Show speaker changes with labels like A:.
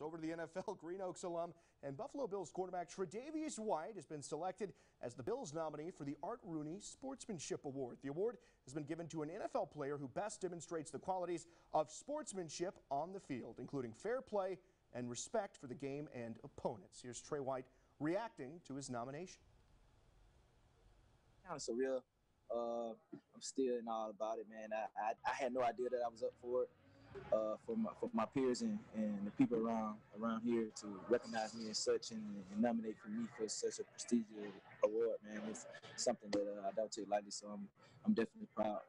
A: Over to the NFL, Green Oaks alum and Buffalo Bills quarterback Tre'Davious White has been selected as the Bills nominee for the Art Rooney Sportsmanship Award. The award has been given to an NFL player who best demonstrates the qualities of sportsmanship on the field, including fair play and respect for the game and opponents. Here's Tre' White reacting to his nomination.
B: kind of surreal. Uh, I'm still in awe about it, man. I, I, I had no idea that I was up for it. For my for my peers and, and the people around around here to recognize me as such and, and nominate for me for such a prestigious award, man, it's something that uh, I don't take lightly. So I'm I'm definitely proud